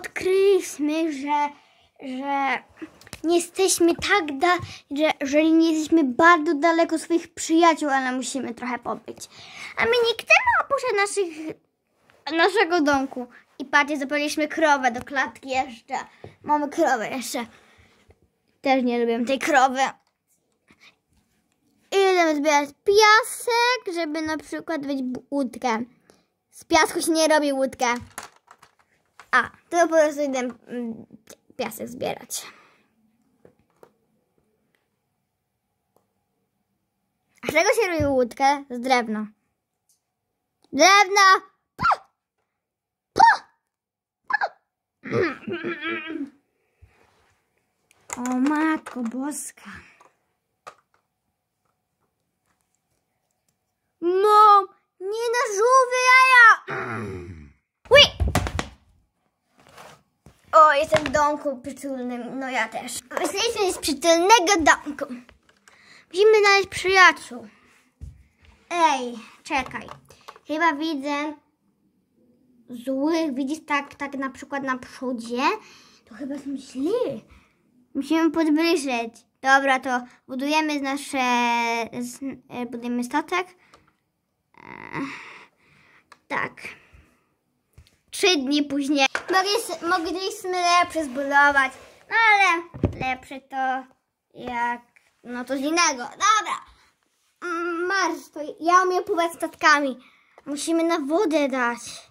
odkryliśmy, że, że nie jesteśmy tak da, że, że nie jesteśmy bardzo daleko swoich przyjaciół, ale musimy trochę pobyć. A my nie chcemy opuszczać naszych, naszego domku. I patrzcie, zapaliliśmy krowę do klatki jeszcze. Mamy krowę jeszcze. Też nie lubię tej krowy. I Idziemy zbierać piasek, żeby na przykład być łódkę. Z piasku się nie robi łódkę. A, to po prostu idę mm, piasek zbierać. A czego się robi łódkę? Z drewna. Drewna! O matko boska. Mom, nie na żółwie jaja! O, jestem w domku przytulnym, no ja też. Jesteśmy z przytulnego domku. Musimy znaleźć przyjaciół. Ej, czekaj. Chyba widzę złych, widzisz tak, tak na przykład na przodzie. To chyba są źli. Musimy podbliżyć. Dobra, to budujemy nasze, z, e, budujemy statek. E, tak. Trzy dni później. Mogli- Mogliśmy lepsze zbudować, no ale lepsze to jak, no to z innego. Dobra. Mm, Marsz, to ja umiem pływać statkami. Musimy na wodę dać.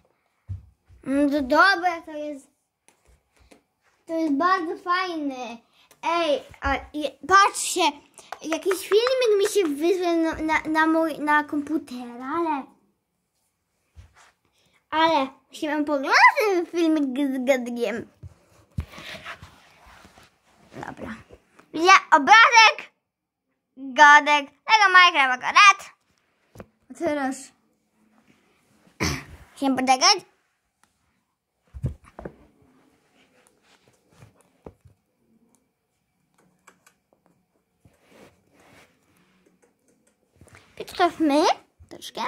No to dobre, to jest, to jest bardzo fajne. Ej, a, patrzcie, jakiś filmik mi się wysłał na, na, na mój, na komputer, ale, ale musimy poglądać ten filmik z gadgiem. Dobra. Widzę obrazek, godek, tego Minecraft godet. A teraz musimy poczekać. Przedstawmy troszkę.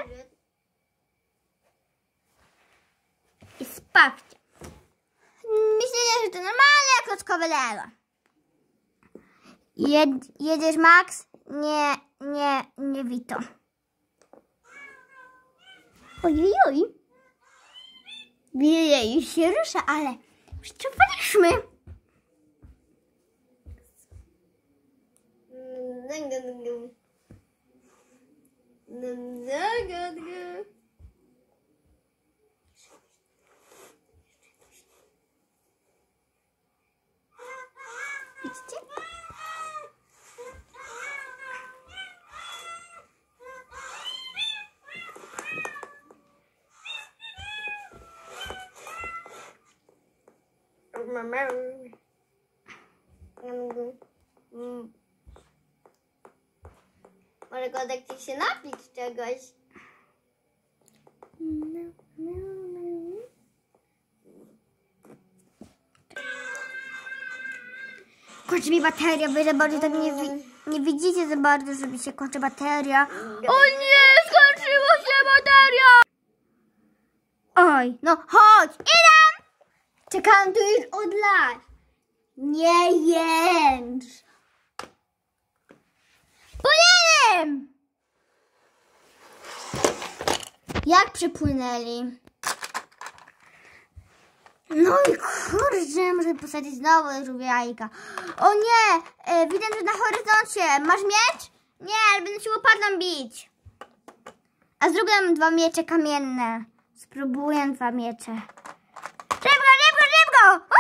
I sprawdźcie. Myślę, że to normalne Jed, jedziesz Max? Nie, nie, nie Wito. Oj. Ojej, już się rusza, ale przyczepaliśmy. Widzicie? Może Godek ci się napić czegoś. Kończy mi bateria, wy za bardzo tak nie, wi- nie widzicie za bardzo, że mi się kończy bateria. O nie, skończyła się bateria! Oj, no chodź, idę! Czekam tu już od lat. Nie jęcz. Pojedziemy! Jak przypłynęli? No i kurczę, muszę posadzić znowu żółwie jajka. O nie, e, widzę że na horyzoncie. Masz miecz? Nie, ale będę się łopatą bić. A z drugiej mam dwa miecze kamienne. Spróbuję dwa miecze. Szybko, szybko, szybko!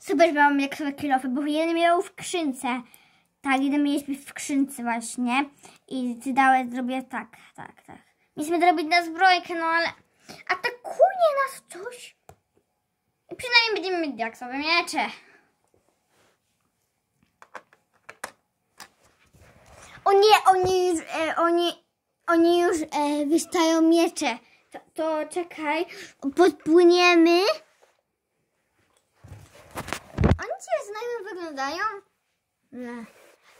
Super, że mam jak sobie kilofy, bo jeden miał w skrzynce. Tak, jeden mieliśmy w skrzynce właśnie. I ty dałeś, zrobię tak, tak, tak. Mieliśmy zrobić na zbrojkę, no ale atakuje nas coś. Przynajmniej będziemy mieć diaksowe miecze. O nie, oni już, e, oni, oni już e, wystają miecze. To, to czekaj, podpłyniemy. Oni cię znajomi wyglądają? Nie.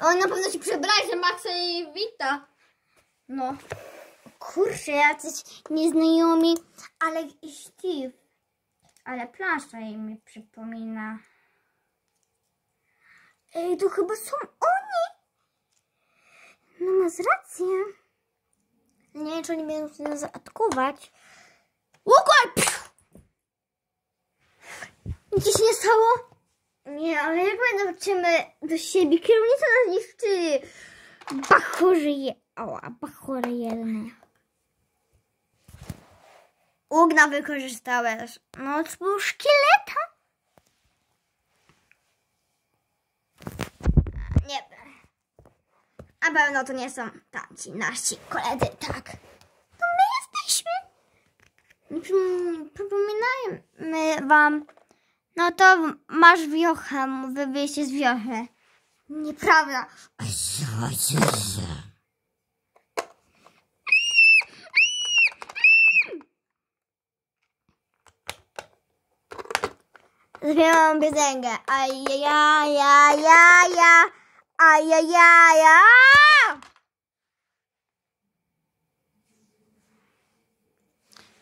On na pewno się przebrali, że Maxa i Wita. No. Kurczę, jacyś nieznajomi, ale i Steve. Ale plansza jej mi przypomina. Ej, to chyba są oni. No masz rację. Nie wiem, czy oni będą się zaatakować. Łukaj! Nic się nie stało? Nie, ale jak my zobaczymy do siebie, kierownica nas niszczy. Bachory je... Oła, bachory jedne. Ugna wykorzystałeś. No, był szkieleta. Nie wiem. A pewno to nie są tamci nasi koledzy, tak. To my jesteśmy. Przypominajmy wam. No to masz wiochę, wy wyjście z wiochy. Nieprawda. Śpiewam piosenkę. Ajajajaja. Ajajaja.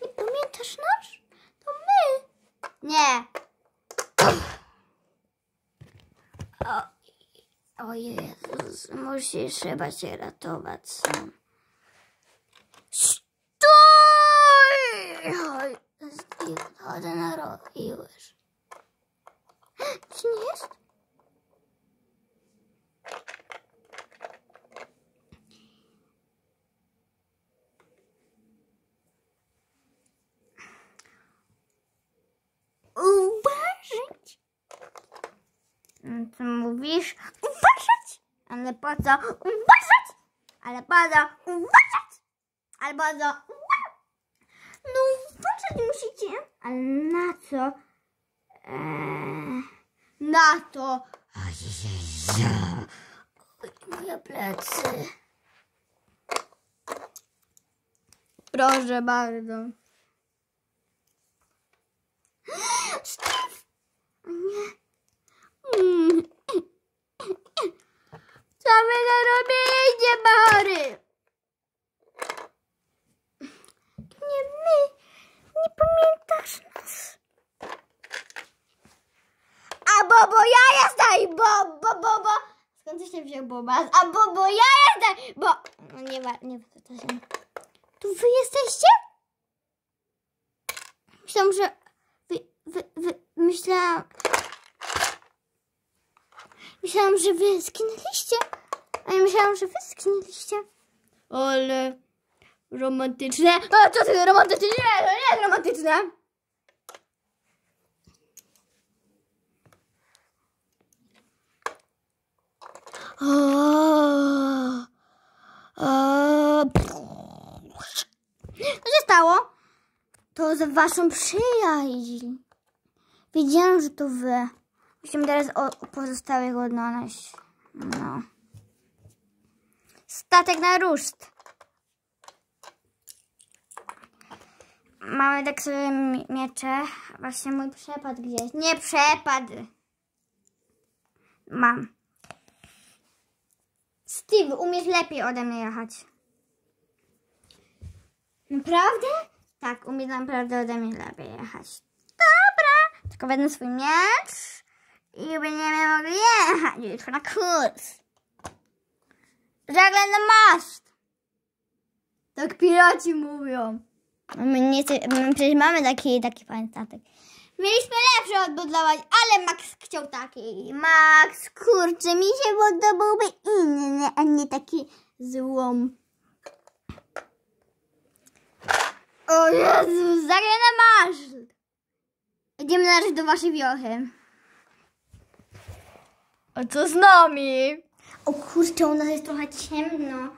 Nie pamiętasz nasz? To my. Nie. O, o Jezus, musisz chyba się ratować sam. Stój! Chodzę na rok i już. Czy nie jest? Uważać. No, Co mówisz? Uważać! Ale po co? Uważać! Ale po co? Uważać! Ale po co? Uważać! No uważać musicie. Ale na co? Na to. Oj, moje plecy. Proszę bardzo. Co wy narobicie, Bary? Nie my. Nie pamiętasz nas. A Bobo ja jestem, bo, bo, bo, bo. Skąd się wziął Bobas? A Bobo ja jestem, bo... No nie, nie, to się... Tu wy jesteście? Myślałam, że... Wy, wy, wy, myślałam... Myślałam, że wy skinęliście. A ja myślałam, że wy skinęliście. Ale... Romantyczne. A co ty romantyczne? Nie, to nie jest romantyczne. Co się stało? To za waszą przyjaźń. Wiedziałam, że to wy. Musimy teraz o, pozostałych odnaleźć. No. Statek na ruszt. Mamy tak sobie mi- miecze. Właśnie mój przepad gdzieś. Nie przepad. Mam. Steve, umiesz lepiej ode mnie jechać. Naprawdę? Tak, umiesz naprawdę ode mnie lepiej jechać. Dobra. Tylko wezmę swój miecz i będziemy mogli jechać jutro na kurs. Żagle na mast. Tak piraci mówią. My, nie, my przecież mamy taki, taki fajny statek. Mieliśmy lepszy odbudować, ale Max chciał taki. Max, kurczę, mi się podobałby inny, a nie taki złom. O Jezu, zagrana masz! Idziemy na do waszej wiochy. A co z nami? O kurczę, u nas jest trochę ciemno.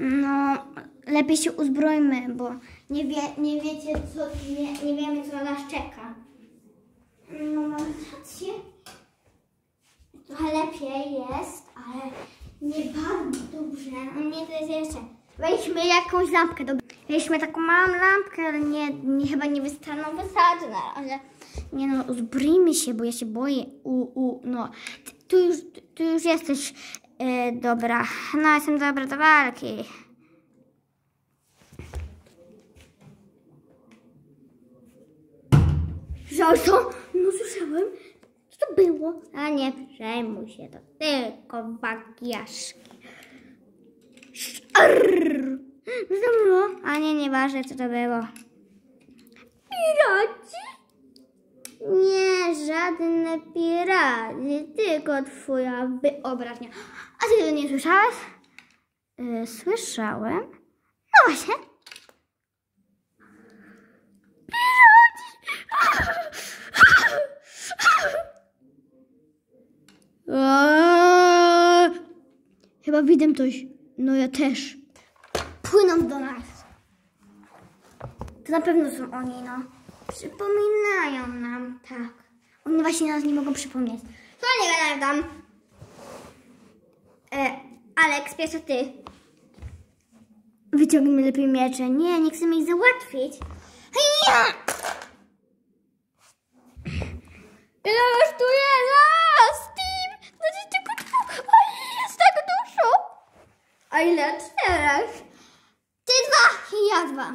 No, lepiej się uzbrojmy, bo nie, wie, nie wiecie, co, nie, nie wiemy, co nas czeka. No, mam rację. Trochę lepiej jest, ale nie bardzo dobrze. No nie, to jest jeszcze. Weźmy jakąś lampkę. Weźmy taką małą lampkę, ale nie, nie chyba nie wystarczy. Na razie. Nie no, uzbrójmy się, bo ja się boję. U, u, no. Ty, tu, już, tu już jesteś e, dobra. No, jestem dobra do walki. Słyszałeś to? No słyszałem. Co to było? A nie przejmuj się, to tylko wagiaszki. Arr. Co to było? A nie, nieważne co to było. Piraci? Nie, żadne piraci, tylko twoja wyobraźnia. A ty tego nie słyszałeś? Yy, słyszałem. No właśnie. Eee, Chyba widzę coś. No ja też. Płyną do nas. To na pewno są oni, no. Przypominają nam, tak. Oni właśnie nas nie mogą przypomnieć. To nie gadają tam. E, Aleks, pierwsza ty. Wyciągnijmy lepiej miecze. Nie, nie chcemy ich załatwić. Hej, Ileż tu jest? A ile? Czterech. Ty dwa i ja dwa.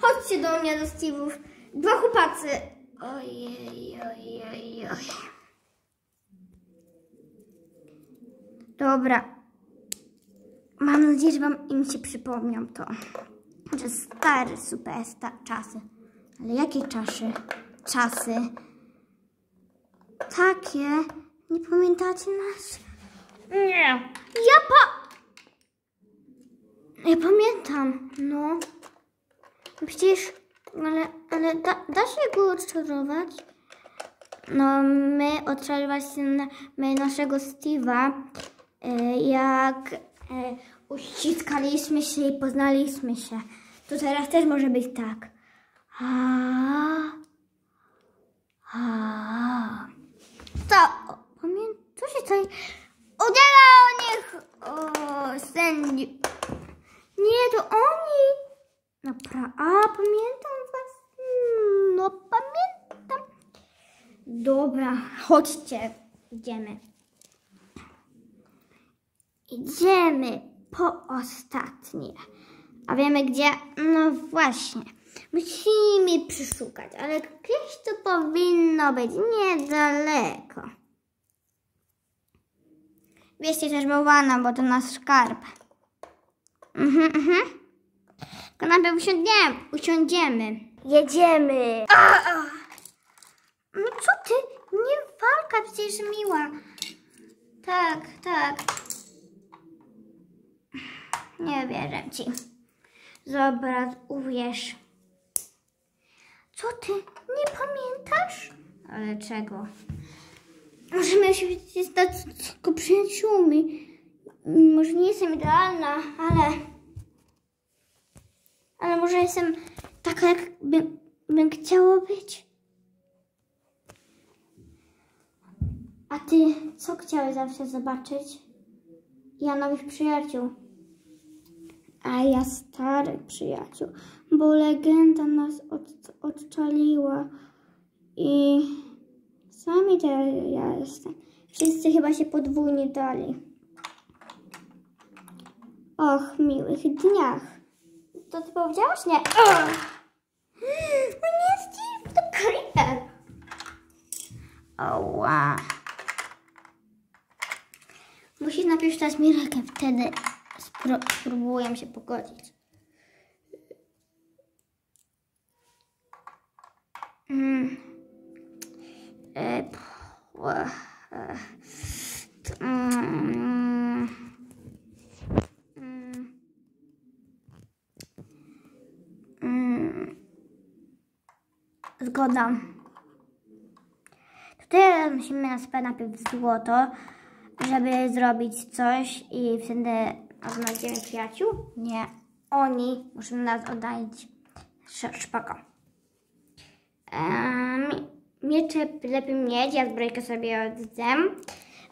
Chodźcie do mnie, do Steve'ów. Dwa chłopacy. Ojej, ojej, ojej. Dobra. Mam nadzieję, że wam im się przypomnią to. Że stare, super sta czasy. Ale jakie czasy? Czasy. Takie. Nie pamiętacie nas? Nie. Ja pa... Ja pamiętam, no. Przecież, ale, ale da, da się go odczarować? No, my odczarowaliśmy naszego Steve'a, e, jak e, uściskaliśmy się i poznaliśmy się. To teraz też może być tak. A, a. To, pamiętam, co się tutaj... Udziela o nich, o, sędzi. Nie, to oni. Napra- a, pamiętam was. Mm, No, pamiętam. Dobra, chodźcie. Idziemy. Idziemy po ostatnie. A wiemy gdzie? No właśnie. Musimy przeszukać, ale gdzieś to powinno być niedaleko. Wieście też bałwana, bo to nasz skarb. Mhm, mhm. Najpierw usiądziemy. usiądziemy. Jedziemy. A, a. No co ty? Walka, przecież miła. Tak, tak. Nie wierzę ci. Zobacz, uwierz. Co ty? Nie pamiętasz? Ale czego? Możemy się stać tylko przyjaciółmi. Może nie jestem idealna, ale... Ale może jestem taka, jak bym, bym chciała być. A ty co chciałeś zawsze zobaczyć? Ja nowych przyjaciół. A ja starych przyjaciół, bo legenda nas od, odczaliła i sami teraz ja jestem. Wszyscy chyba się podwójnie dali. Och, miłych dniach. To ty powiedziałaś? Nie. Ugh. No nie, Steve, to creeper. Oła. Musisz najpierw dać mi rękę, wtedy spró- spróbuję się pogodzić. Mm. E, e. Mm. Mm. Zgoda. Tutaj musimy nasypać najpierw złoto, żeby zrobić coś i wtedy odnajdziemy przyjaciół. Nie, oni muszą nas oddać sz- szpaka. Um, miecze lepiej mieć, ja zbrojkę sobie oddam.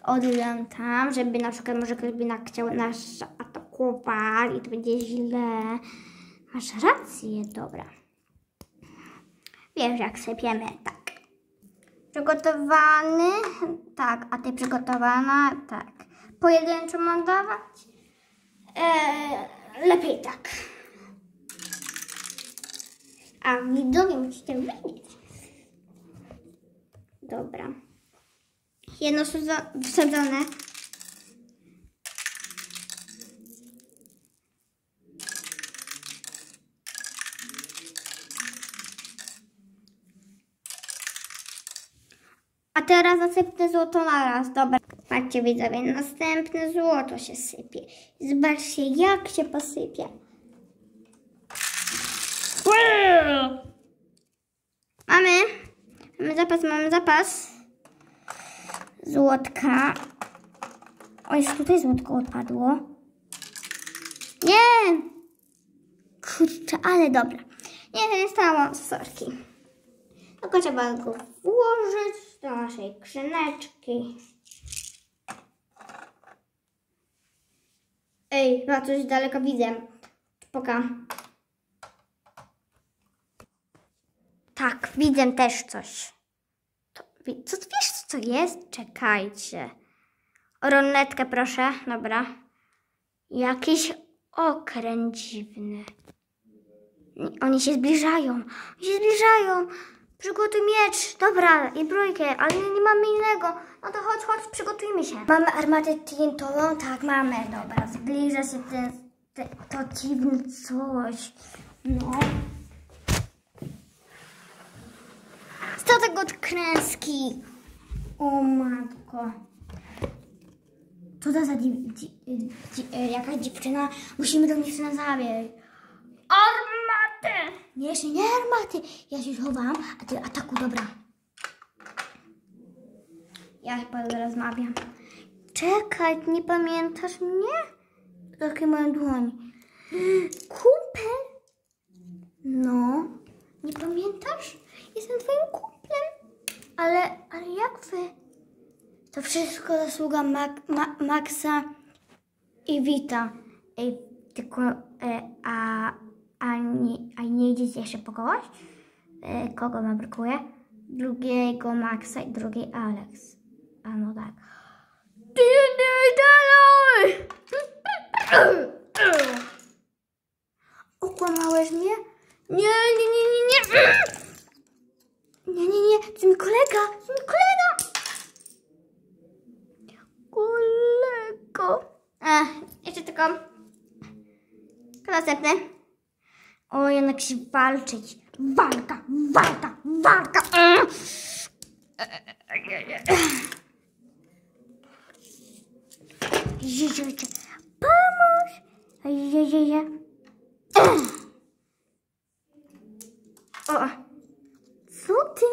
Oddam tam, żeby na przykład może ktoś by na, chciał nas atakować i to będzie źle. Masz rację, dobra. Wiesz jak sypiemy, tak. Przygotowany, tak, a ty przygotowana, tak. Pojedynczo mam dawać? Eee, lepiej tak. A widzowie musicie wiedzieć. Dobra. Jedno wsadzone A teraz następne złoto naraz. Dobra, patrzcie widzowie, następne złoto się sypie. Zobaczcie, jak się posypie. Mamy, mamy zapas, mamy zapas. Złotka. O, jeszcze tutaj złotko odpadło. Nie! Kurczę, ale dobra. Nie, to nie stało sorki. Tylko trzeba go włożyć do naszej skrzyneczki. Ej, chyba coś daleko widzę. Poka. Tak, widzę też coś. To, co, wiesz, co jest? Czekajcie. Ronetkę proszę, dobra. Jakiś okręt dziwny. Oni się zbliżają. Oni się zbliżają. Przygotuj miecz. Dobra, i brójkę, ale nie, mamy innego. No to chodź, chodź, przygotujmy się. Mamy armatę tintową? Tak, mamy. Dobra, zbliża się ten, te, to dziwne coś. No. Statek od kręski. O matko. Co to za dzi- e, jakaś dziewczyna? Musimy do niej się. Nie, jeszcze nie armaty. Ja się schowam, a ty ataku, dobra. Ja chyba rozmawiam. Czekaj, nie pamiętasz mnie? Takie moją dłoń. Kumpel? No, nie pamiętasz? Jestem twoim kumplem. Ale, ale jak wy? To wszystko zasługa Mak- Ma- Maxa i Wita. Ej, tylko, e, a, a, nie, a nie idziecie jeszcze po kogoś? E, kogo ma brakuje? Drugiego Maxa i drugiej Alex. A no tak. Ty nie dalej! Okłamałeś mnie? Nie, nie, nie, nie, nie. Nie, nie, nie, to jest mój kolega, to jest mój kolega. Kolego. Ech, jeszcze tylko. Kto następny? O, jednak się walczyć. Walka, walka, walka. Mm. Jedziecie. Pomóż. Jejeje. Co ty?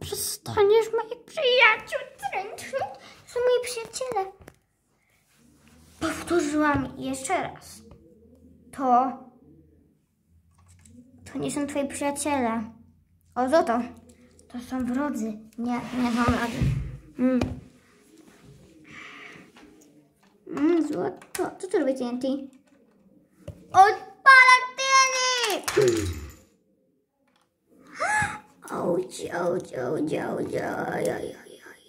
Przestaniesz moich przyjaciół tręczyć? Są moi przyjaciele. Powtórzyłam jeszcze raz. To... To nie są twoi przyjaciele. O, co to? To są wrodzy. Nie, nie są wrodzy. Mm. Mm, złoto. Co tu robi TNT? Odpala TNT! Auć, auć, auć, auć, oj, oj, oj, oj.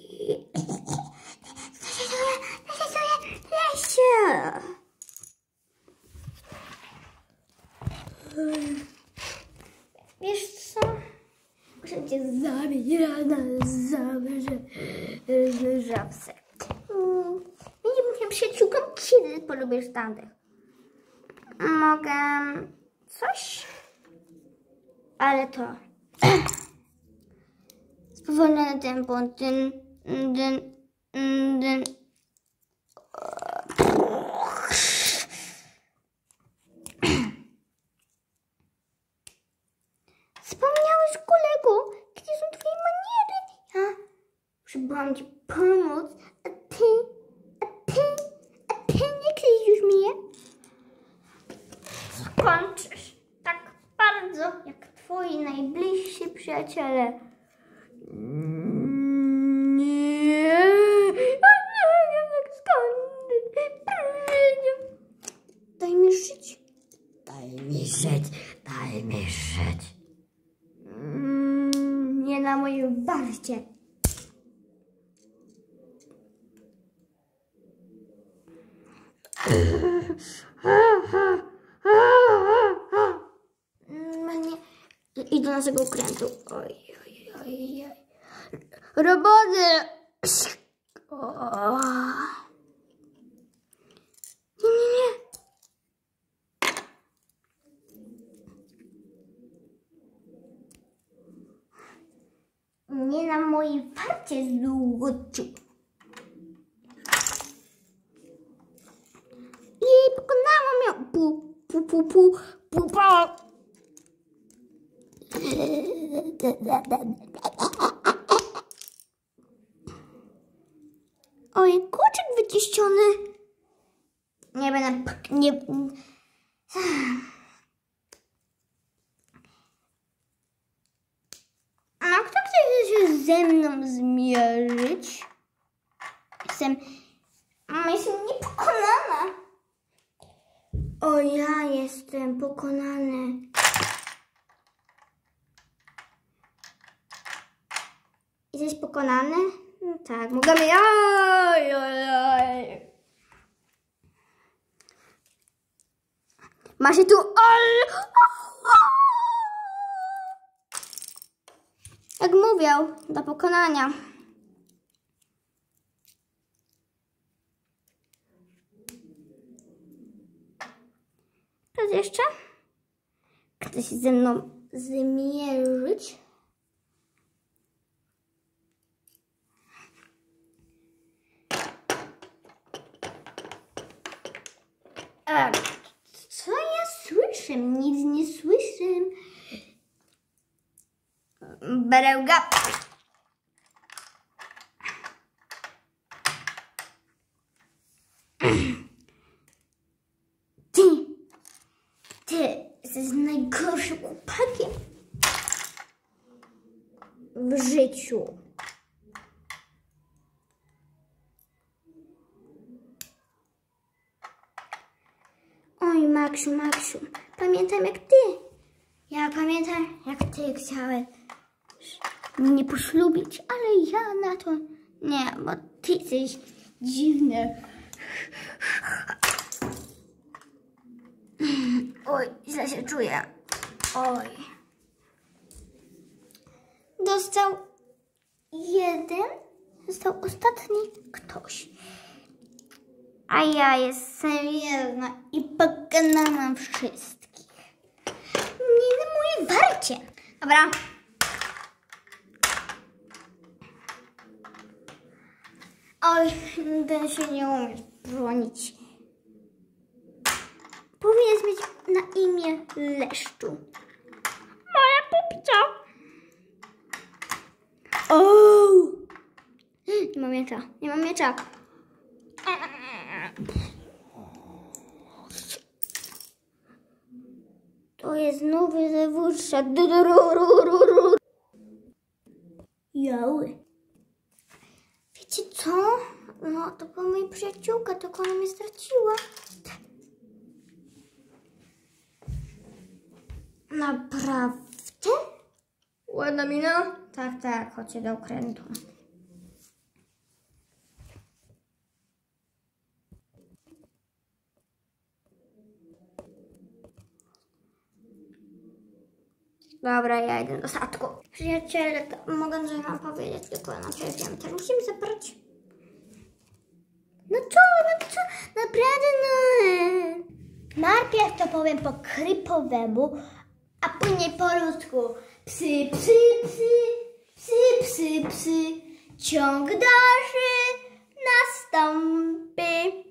Lesie! Wiesz co? Muszę cię zabić rano, zabrze, żabce. Mm, Nie mówię przyjaciółką, kiedy polubisz tamtych. Mogę coś? Ale to... Spowolnione tempo. Dyn, dyn, dyn. Wspomniałeś kolego, gdzie są twoje maniery? Ja przybyłam ci pomóc, a ty, a ty, a ty nie chcesz już mnie? Skończysz tak bardzo, jak twoi najbliżsi przyjaciele. Nie, ja nie wiem jak skończyć. Daj mi żyć. Daj mi żyć, daj mi żyć. Mm, Nie na moim barcie. Mm, Nie. I do naszego okrętu. Oj, oj, oj, oj. Roboty! O. Nie, nie, nie. Nie na mojej farcie złociu. Jej, pokonałam ją. Pu, pu, pu, pu, pu, pu. Oj, kurczak wyczyszczony. Nie będę... Nie... A kto chce się ze mną zmierzyć? Jestem... Jestem niepokonana. O, ja jestem pokonany. Jesteś pokonany? No tak, mogę mi... Oj, oj, oj. Ma się tu... Jak mówią, do pokonania. Raz jeszcze? Chce się ze mną zmierzyć? E, ja słyszę? Nic nie słyszę. Berełga. Ty, ty jesteś najgorszym chłopakiem w życiu. Oj, Maksiu, Maksiu, pamiętam jak ty. Ja pamiętam jak ty chciałeś mnie poślubić, ale ja na to nie, bo ty jesteś dziwny. Oj, źle się czuję. Oj. Dostał jeden, został ostatni ktoś. A ja jestem jedna i pokonałam wszystkich. Warcie. Dobra. Oj, ten się nie umie bronić. Powinieneś mieć na imię Leszczu. Moja pupcia. O! Nie mam miecza, nie mam miecza. To jest nowy. Dururururu. Jały. Wiecie co? No, to była moja przyjaciółka, tylko ona mnie straciła. Naprawdę? Ładna mina? Tak, tak, chodźcie do okrętu. Dobra, ja idę do statku. Przyjaciele, to mogę coś wam powiedzieć, tylko inaczej wiem. Też musimy zabrać. No co, no co, naprawdę no. Najpierw to powiem po krypowemu, a później po ludzku. Psy, psy, psy, psy, psy, psy. Ciąg dalszy nastąpi.